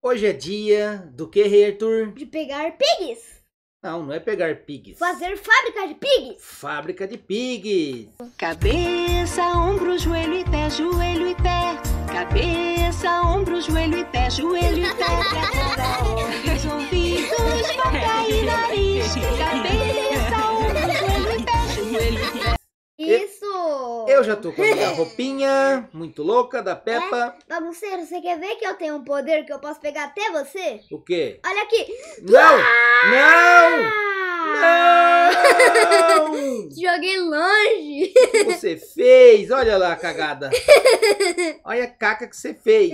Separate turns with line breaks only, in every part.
Hoje é dia do que, Rei Arthur?
De pegar pigs.
Não, não é pegar pigs.
Fazer fábrica de pigs.
Fábrica de pigs.
Cabeça, ombro, joelho e pé, joelho e pé. Cabeça, ombro, joelho e pé, joelho e pé. Olhos, ouvidos, boca e nariz. Cabeça,
Isso.
Eu já tô com a minha roupinha muito louca da Peppa.
Bagunceiro, você quer ver que eu tenho um poder que eu posso pegar até você?
O quê?
Olha aqui.
Não! Não!
Ah!
Não!
Joguei longe.
O que você fez? Olha lá a cagada. Olha a caca que você fez.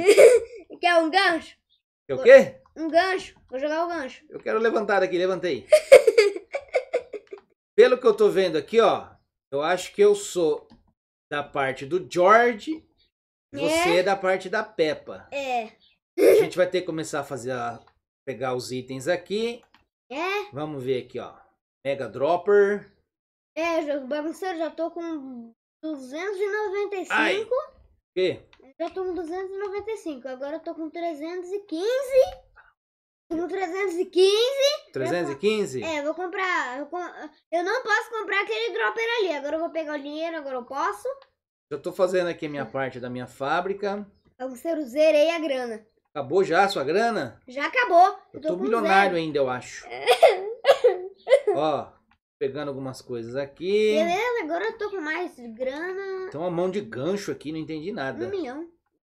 Quer um gancho?
É o quê?
Um gancho. Vou jogar o gancho.
Eu quero levantar aqui, levantei. Pelo que eu tô vendo aqui, ó, eu acho que eu sou da parte do George, você é da parte da Peppa.
É.
A gente vai ter que começar a fazer a, pegar os itens aqui.
É.
Vamos ver aqui, ó. Mega Dropper.
É, jogo bagunceiro, já tô com 295.
Ai. O quê?
Já tô com 295. Agora eu tô com 315. Tô com 315.
315?
É, vou comprar. Eu, eu não posso comprar aquele dropper ali. Agora eu vou pegar o dinheiro, agora eu posso.
Eu tô fazendo aqui a minha parte da minha fábrica.
Bagunceiro, zerei a grana.
Acabou já a sua grana?
Já acabou.
Eu
tô
tô
com
milionário
zero.
ainda, eu acho. Ó, pegando algumas coisas aqui.
Beleza, agora eu tô com mais grana.
Tem uma mão de gancho aqui, não entendi
Um
nada.
milhão.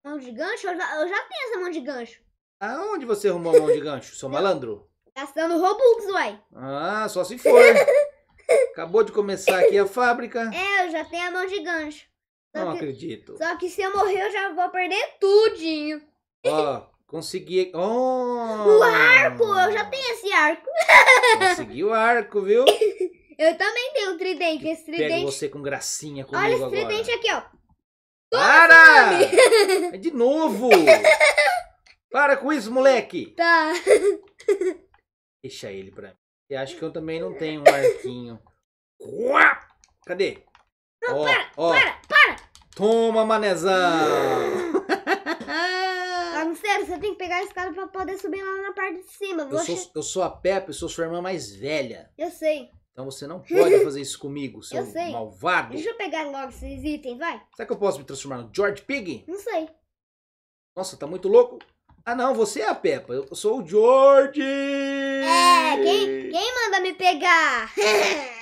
Mão de gancho? Eu já, eu já tenho essa mão de gancho.
Aonde você arrumou a mão de gancho, seu malandro?
Gastando Robux, uai.
Ah, só se for. Acabou de começar aqui a fábrica.
É, eu já tenho a mão de gancho. Só
Não
que,
acredito.
só que se eu morrer, eu já vou perder tudinho.
Ó, consegui. Oh,
O arco, eu já tenho esse arco.
Consegui o arco, viu?
Eu também tenho um tridente. Esse
Pego
tridente.
você com gracinha comigo
Olha esse
agora.
tridente aqui, ó.
Para! É de novo! Para com isso, moleque!
Tá.
Deixa ele pra mim. Eu acho que eu também não tenho um arquinho. Cadê? Ó, ó.
Para, para.
Toma, manezão!
Bagunceiro, você tem que pegar a escada pra poder subir lá na parte de cima.
Eu sou,
che-
eu sou a Peppa, eu sou sua irmã mais velha.
eu sei.
Então você não pode fazer isso comigo, seu
Eu sei.
malvado.
Deixa eu pegar logo esses itens, vai.
Será que eu posso me transformar no George Pig?
Não sei.
Nossa, tá muito louco. Ah, não, você é a Peppa. Eu sou o George!
É, quem, quem manda me pegar?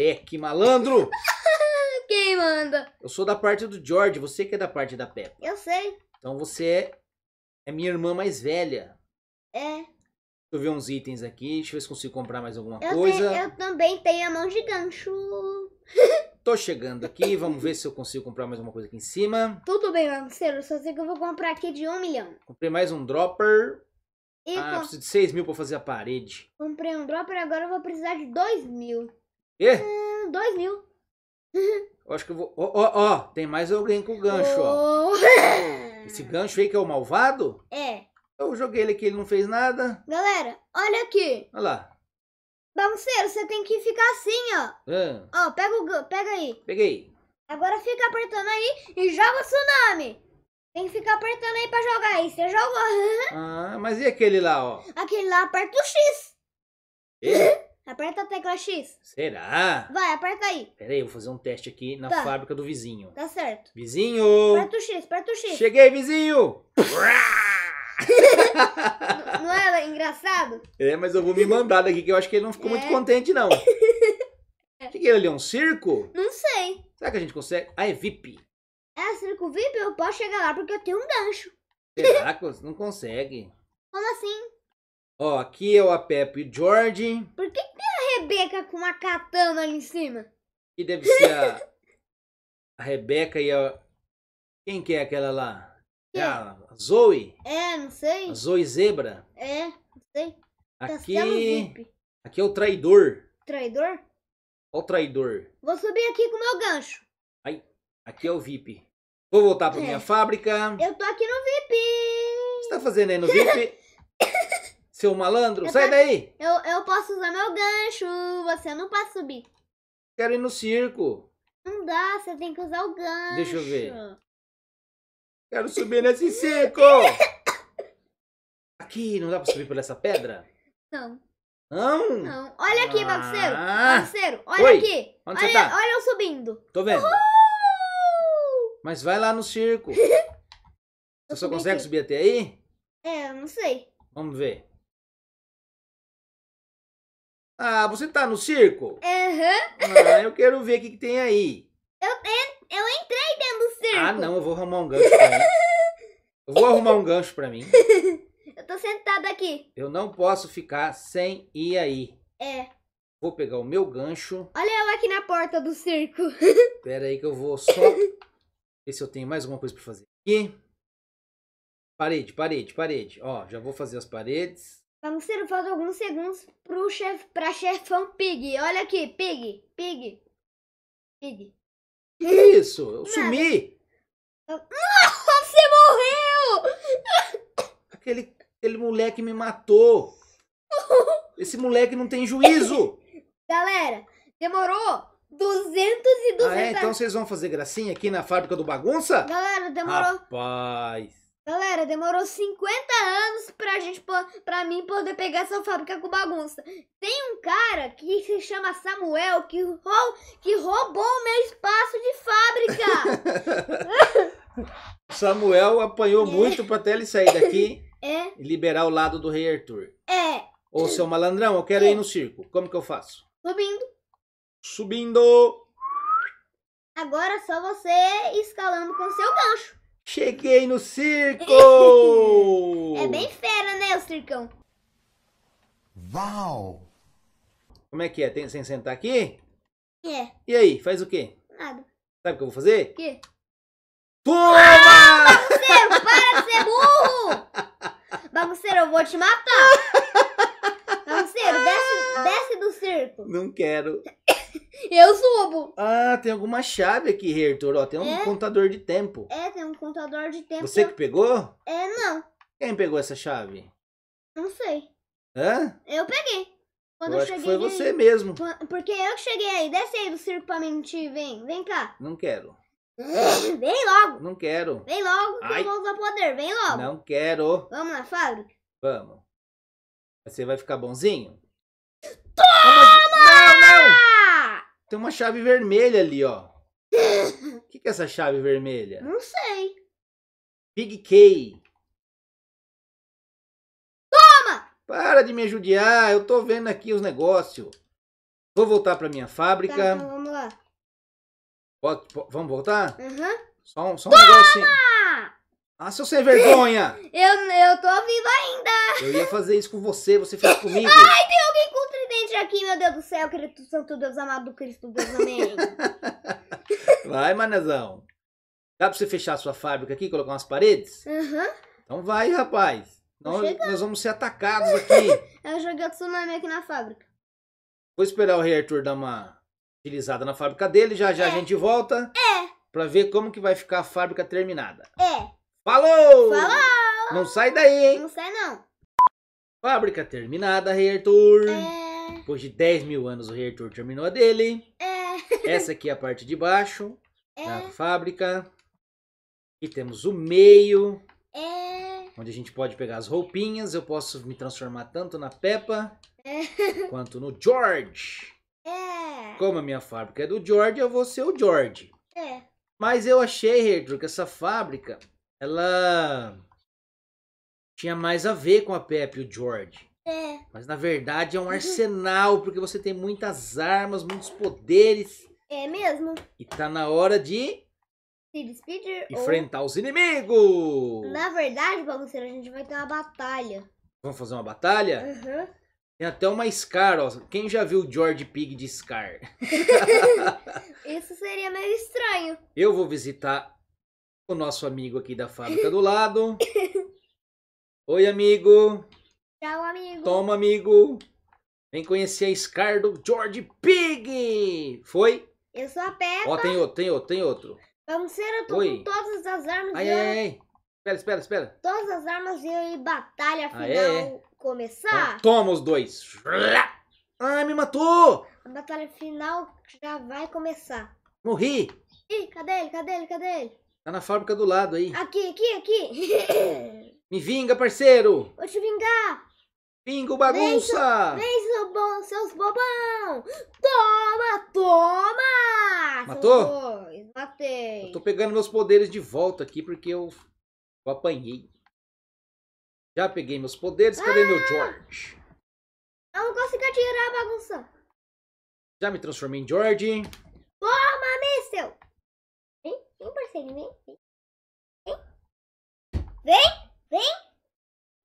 É, que malandro!
quem manda?
Eu sou da parte do George, você que é da parte da Peppa.
Eu sei.
Então você é, é minha irmã mais velha.
É.
Deixa eu ver uns itens aqui, deixa eu ver se consigo comprar mais alguma
Eu,
coisa.
tenho- eu também tenho a mão de gancho.
Tô chegando aqui, vamos ver se eu consigo comprar mais alguma coisa aqui em cima.
Tudo bem, bagunceiro. Só sei que eu vou comprar aqui de um milhão.
Comprei mais um dropper.
E
Ah,
com-
preciso de 6 mil pra fazer a parede.
comprei um dropper, agora eu vou precisar de dois mil.
Quê?
Hum, dois mil.
Eu acho que eu vou. Ó, ó, ó, tem mais alguém com gancho, ó.
Oh.
Esse gancho aí que é o malvado?
É.
Eu joguei ele aqui, ele não fez nada.
Galera, olha aqui.
Olha lá.
Bagunceiro, você tem que ficar assim, ó.
Ah,
Ó, pega, o, pega aí.
peguei.
Agora fica apertando aí e joga o tsunami. Tem que ficar apertando aí pra jogar aí. Você jogou.
Ah, mas e aquele lá, ó?
Aquele lá, aperta o X.
Esse?
Aperta a tecla X.
Será?
Vai, aperta aí.
Pera aí, eu vou fazer um teste aqui na
Tá.
fábrica do vizinho.
Tá certo.
Vizinho!
Aperta o X, aperta o X.
Cheguei, vizinho!
Não é engraçado?
É, mas eu vou me mandar daqui, que eu acho que ele não ficou muito
É.
contente, não. O que, que é ali? Um circo?
Não sei.
Será que a gente consegue? Ah, é VIP.
É, circo VIP, eu posso chegar lá porque eu tenho um gancho.
Será que você não consegue?
Como assim?
Ó, aqui é o a Peppa e o George.
Por que, que tem a Rebeca com uma katana ali em cima?
Que deve ser a, a Rebeca e a. Quem que é aquela lá? É
Quem?
a Zoe?
É, não sei.
A Zoe Zebra.
É, não sei.
Aqui,
Castelo VIP.
aqui é o traidor.
Traidor?
Ó o traidor.
Vou subir aqui com o meu gancho.
Aqui é o VIP. Vou voltar pra
É.
minha fábrica.
Eu tô aqui no VIP.
O que você tá fazendo aí no VIP? Seu malandro,
Eu
sai
tô-
daí!
Eu, eu posso usar meu gancho. Você não pode subir.
Quero ir no circo.
Não dá, você tem que usar o gancho.
Deixa eu ver. Quero subir nesse circo! aqui, não dá pra subir por essa pedra?
Não,
Não?
não. Olha aqui, bagunceiro.
Ah,
Bagunceiro, olha
Oi,
aqui.
onde você
olha,
tá?
olha eu subindo.
tô vendo.
Uh!
Mas vai lá no circo.
Eu
Você só consegue
aqui.
subir até aí?
É, eu não sei.
Vamos ver. Ah, você tá no circo?
Aham.
Ah, eu quero ver o que, que tem aí.
Eu entrei do circo.
Ah, não, eu vou arrumar um gancho pra mim. Eu vou arrumar um gancho pra mim.
Eu tô sentada aqui.
Eu não posso ficar sem ir aí.
É.
Vou pegar o meu gancho.
Olha eu aqui na porta do circo.
Pera aí que eu vou só ver se eu tenho mais alguma coisa pra fazer aqui. Parede, parede, parede. Ó, já vou fazer as paredes.
Bagunceiro, falta alguns segundos pro chef, pra chefão Pig. Olha aqui, Pig, Pig, Pig.
Que isso? Eu sumi!
Você morreu!
Aquele, aquele moleque me matou. Esse moleque não tem juízo.
Galera, demorou 200
Ah, é? Então vocês vão fazer gracinha aqui na fábrica do bagunça?
Galera, demorou.
Rapaz.
Galera, demorou 50 anos pra gente, pra mim poder pegar essa fábrica com bagunça. Tem um cara que se chama Samuel que, rou- que roubou o meu espaço de fábrica.
Samuel apanhou muito pra até ele sair daqui
é,
e liberar o lado do rei Arthur.
é,
Ô, seu malandrão, eu quero ir no circo. Como que eu faço?
subindo.
Subindo.
Agora é só você escalando com seu gancho.
Cheguei no circo!
É bem fera, né, o circão?
Wow!
Como é que é? Tem sem sentar aqui?
É,
E aí, faz o quê?
nada.
Sabe o que eu vou fazer?
O quê?
Toma!
Bagunceiro, para de ser burro! Bagunceiro, eu vou te matar! Bagunceiro, desce, desce do circo.
Não quero.
Eu subo.
Ah, tem alguma chave aqui, rei Arthur. Ó, tem um
É?
contador de tempo.
É, tem um contador de tempo.
Você que pegou?
É, não.
Quem pegou essa chave?
Não sei.
Hã?
Eu peguei. Quando
eu
eu, cheguei.
foi
de-
você mesmo.
Porque eu que cheguei aí. Desce aí do circo pra mentir. Vem, vem cá.
Não quero.
Vem logo.
Não quero.
Vem logo que
Ai.
eu vou usar poder. Vem logo.
Não quero.
Vamos na fábrica?
Vamos. Você vai ficar bonzinho? Toma! Não, não! Tem uma chave vermelha ali, ó. O que, que é essa chave vermelha?
Não sei.
Big K.
Toma!
Para de me judiar, eu tô vendo aqui os negócios. Vou voltar pra minha
Tá,
fábrica.
então vamos lá.
Pode- po- vamos voltar?
Aham.
Só um, só um negocinho. Ah! Seu sem vergonha!
Eu, eu tô viva ainda.
Eu ia fazer isso com você, você fez comigo.
Alguém tridente aqui, meu Deus do céu. Cristo Santo Deus amado Cristo Deus, amém.
Vai, manezão. Dá pra você fechar a sua fábrica aqui, colocar umas paredes?
Aham.
Então vai, rapaz.
Tô
Nós, nós vamos ser atacados aqui.
Eu joguei o tsunami aqui na fábrica.
Vou esperar o rei Arthur dar uma utilizada na fábrica dele. Já já a
É.
gente volta.
É.
Pra ver como que vai ficar a fábrica terminada.
É.
Falou!
Falou!
Não sai daí, hein?
Não sei não.
Fábrica terminada, rei Arthur.
É.
Depois de 10 mil anos, o rei Arthur terminou a dele.
É.
Essa aqui é a parte de baixo da
É.
fábrica. Aqui temos o meio,
É.
onde a gente pode pegar as roupinhas. Eu posso me transformar tanto na Peppa
É.
quanto no George.
É.
Como a minha fábrica é do George, eu vou ser o George.
É.
Mas eu achei, rei Arthur, que essa fábrica, ela tinha mais a ver com a Peppa e o George.
É.
Mas na verdade é um arsenal, porque você tem muitas armas, muitos poderes.
É mesmo.
E tá na hora de
Se despedir. ou-
enfrentar os inimigos.
Na verdade, bagunceiro, a gente vai ter uma batalha.
Vamos fazer uma batalha?
Aham.
Tem até uma Scar, ó. Quem já viu o George Pig de Scar?
Isso seria meio estranho.
Eu vou visitar o nosso amigo aqui da fábrica do lado. Oi, amigo.
Tchau, amigo.
Toma, amigo. Vem conhecer a Scar do George Pig. Foi?
Eu sou a Peppa.
Ó, tem outro, tem outro, tem outro.
Bagunceiro, eu tô
Oi.
com todas as armas
Ai, ai,
eu-
ai. Espera, espera, espera.
todas as armas e aí batalha final
Ah, é?
Começar.
Então, toma os dois. Ai, me matou.
A batalha final já vai começar.
Morri.
Ih, cadê ele? Cadê ele? Cadê ele?
Tá na fábrica do lado aí.
Aqui, aqui, aqui.
Me vinga, parceiro!
Vou te vingar.
Vinga o bagunça!
Vem, seu bom, seus bobão. Toma, toma.
Matou?
Dois. Matei.
Eu tô pegando meus poderes de volta aqui porque eu, eu apanhei. Já peguei meus poderes, cadê meu George?
Eu não consigo atirar, bagunça.
Já me transformei em George.
Toma, míssel. Vem, vem, parceiro, vem. Vem. Vem, vem.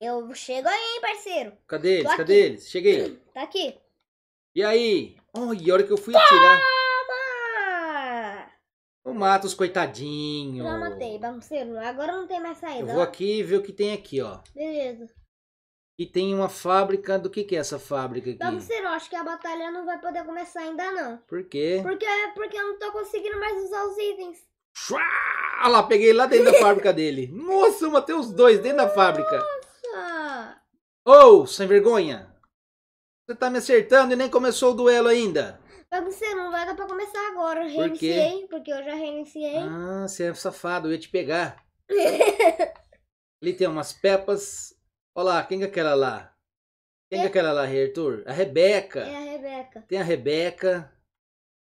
Eu chego aí, hein, parceiro.
Cadê eles?
Tô
Cadê
aqui.
eles? Cheguei.
Tá aqui.
E aí? E a hora que eu fui atirar,
Toma.
eu mato os coitadinhos.
Já matei, bagunceiro. Agora não tem mais
Eu
saída.
vou
ó.
aqui ver o que tem aqui, ó.
Beleza.
E tem uma fábrica. Do que que é essa fábrica aqui?
Bagunceiro, eu acho que a batalha não vai poder começar ainda, não.
Por quê?
Porque, porque eu não tô conseguindo mais usar os itens.
Olha lá, peguei lá dentro da fábrica dele. Nossa, eu matei os dois dentro da fábrica. Ô, sem vergonha. Você tá me acertando e nem começou o duelo ainda.
bagunceiro, não vai dar pra começar agora. Eu
Por quê?
reiniciei, porque eu já reiniciei.
Ah, você é safado, eu ia te pegar. Ali tem umas pepas. Olha lá, quem que é aquela lá? Quem que é aquela lá, Arthur? A Rebeca.
É a Rebeca.
Tem a Rebeca.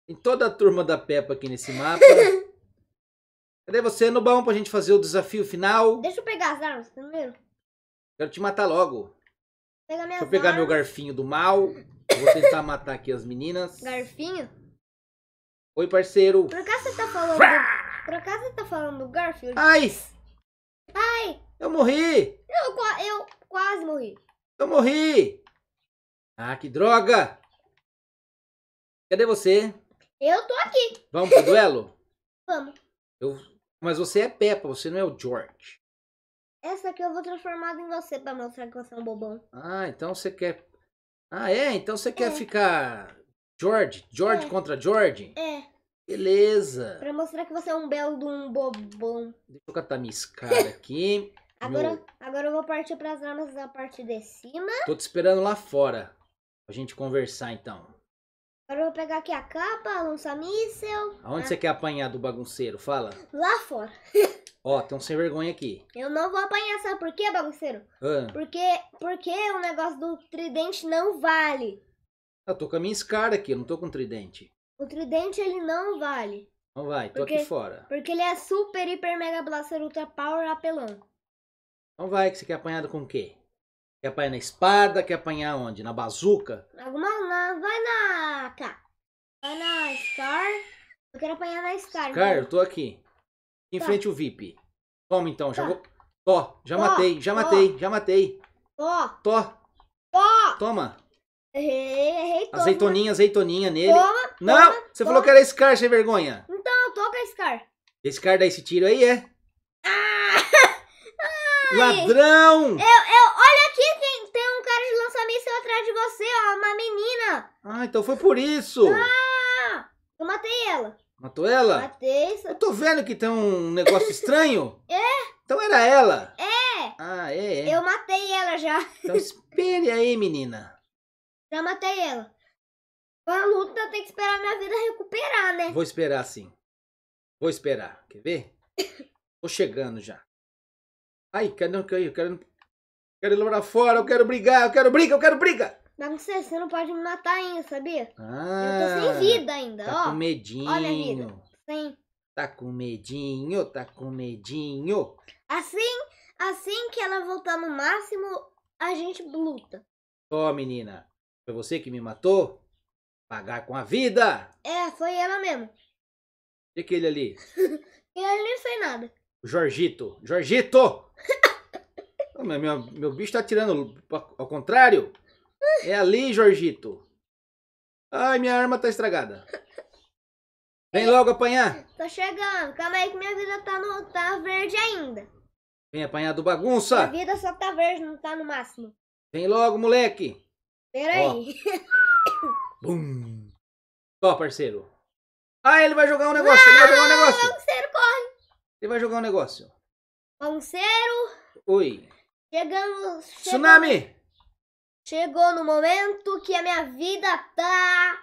Tem toda a turma da Peppa aqui nesse mapa. Cadê você, Nubão, pra gente fazer o desafio final?
Deixa eu pegar as armas primeiro.
Quero te matar logo.
Minhas
Deixa eu pegar meu garfinho do mal. Vou tentar matar aqui as meninas.
Garfinho?
Oi, parceiro.
Por acaso você tá falando do... Por acaso você tá falando do Garfield?
Ai!
Ai!
Eu morri!
Eu quase morri.
Eu morri! Ah, que droga! Cadê você?
Eu tô aqui.
Vamos pro duelo?
Vamos.
Eu... Mas você é Peppa, você não é o George.
Essa aqui eu vou transformar em você pra mostrar que você é um bobão.
Ah, então você quer. Ah, é? Então você quer
É.
ficar. George? George
É.
contra George?
É,
Beleza.
pra mostrar que você é um belo de um bobão.
Deixa eu catar minha escada aqui.
Agora,
Meu-
agora eu vou partir pras armas da parte de cima.
Tô te esperando lá fora. Pra gente conversar então.
Agora eu vou pegar aqui a capa, lançar míssel.
Aonde
Ah.
você quer apanhar do bagunceiro? Fala.
Lá fora.
Ó, tem um sem vergonha aqui.
Eu não vou apanhar, sabe por quê, bagunceiro?
Ah,
Porque, porque o negócio do tridente não vale.
eu tô com a minha escada aqui, eu não tô com tridente.
O tridente ele não vale.
Então vai, tô
Porque-
aqui fora.
Porque ele é super, hiper, mega blaster, ultra power apelão.
Então vai, que você quer apanhar com o quê? Quer apanhar na espada? Quer apanhar onde? Na bazuca?
Alguma na. Vai na. Cá. Vai na Scar. Eu quero apanhar na Scar.
Cara, eu tô aqui. Em
Tá.
frente o VIP. Toma então, já
Tá.
vou. Tó, já
Tó,
matei, já
tó.
matei, já matei.
Ó,
Tó,
ó.
toma.
Errei, errei. Toma.
Azeitoninha, azeitoninha nele.
Toma.
Não,
toma,
você falou que era Scar sem vergonha.
Não, toca a Scar.
Esse cara dá esse tiro aí é?
Ah!
Ladrão!
Eu, eu, olha aqui, tem, tem um cara de lança-míssel atrás de você, ó. Uma menina.
Ah, então foi por isso.
Ah! Eu matei ela.
Matou ela?
Matei. isso-
Eu tô vendo que tem um negócio estranho.
É.
Então era ela.
É.
Ah, é, é.
Eu matei ela já.
Então espere aí, menina.
Já matei ela. Pra luta eu tenho que esperar minha vida recuperar, né?
Vou esperar sim. Vou esperar. Quer ver? Tô chegando já. Ai, quero, quero, quero, quero ir lá pra fora. Eu quero brigar. Eu quero briga. Eu quero briga.
Mas você, você não pode me matar ainda, sabia?
Ah,
eu tô sem vida ainda,
Tá com
ó.
medinho.
olha a vida. Sem.
Tá com medinho. Tá com medinho.
Assim, assim que ela voltar no máximo, a gente luta.
Ó, menina. Foi você que me matou? Pagar com a vida.
É, foi ela mesmo.
E aquele ali?
Ele não fez nada.
O Jorgito. Jorgito! Ô, meu, meu, meu bicho tá tirando ao contrário. É ali, Jorgito. Ai, minha arma tá estragada. Vem logo apanhar.
Tô chegando. Calma aí que minha vida tá, no, tá verde ainda.
Vem apanhar do
Minha
bagunça.
vida só tá verde, não tá no máximo.
Vem logo, moleque.
Pera
Ó.
aí.
Bum. Ó, parceiro. Ah, ele vai jogar um negócio. Ele vai jogar um negócio.
Bagunceiro, corre.
Ele vai jogar um negócio.
Bagunceiro.
Oi.
Chegamos. chegou-
Tsunami.
Chegou no momento que a minha vida tá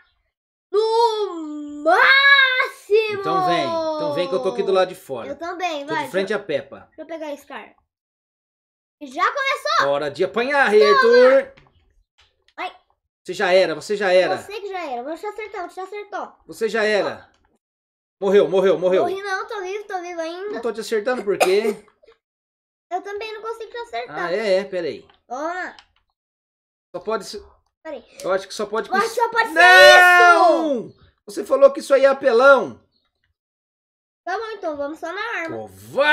no máximo.
Então vem. Então vem que eu tô aqui do lado de
Eu
fora.
também,
Tô
vai.
de frente à Peppa.
Deixa eu pegar esse cara. Já começou!
Hora de apanhar, Arthur.
Ai.
Você já era, você já era.
Você que já era. Vou te acertar, você acertou.
Você já era. Morreu, morreu, morreu.
Morri não, tô vivo, tô vivo ainda.
Não tô te acertando por quê?
Eu também não consigo te acertar.
Ah, é, é, peraí.
Toma.
Só pode ser.
Peraí.
Eu acho que só pode.
Eu acho que só pode ser
Não! Você falou que isso aí é apelão.
Tá bom, então vamos só na arma.
Covarde!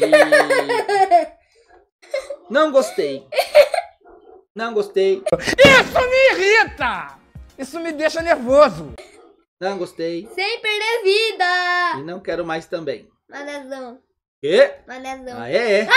Não gostei. Não gostei.
Isso me irrita! Isso me deixa nervoso.
Não gostei.
Sem perder vida!
E não quero mais também.
Manezão,
Quê?
manezão.
Ah, é? é.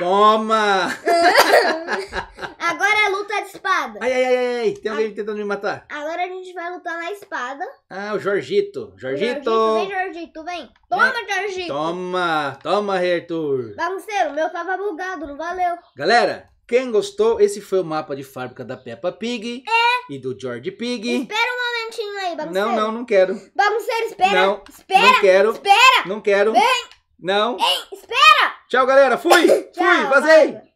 Toma!
Agora é luta de espada.
Ai, ai, ai, ai. Tem alguém tentando me matar.
Agora a gente vai lutar na espada.
Ah, o Jorgito. Jorgito.
Vem, Jorgito, vem. Toma, Jorgito.
Toma, toma, Arthur.
Bagunceiro, o meu tava bugado, não valeu.
Galera, quem gostou, esse foi o mapa de fábrica da Peppa Pig e do George Pig.
Espera um momentinho aí, bagunceiro.
Não, não, não quero.
Bagunceiro, espera.
Não,
espera.
não quero.
Espera.
Não quero.
Vem.
Não.
Ei, espera.
Tchau, galera. Fui.
Tchau,
Fui, vazei.
vaza.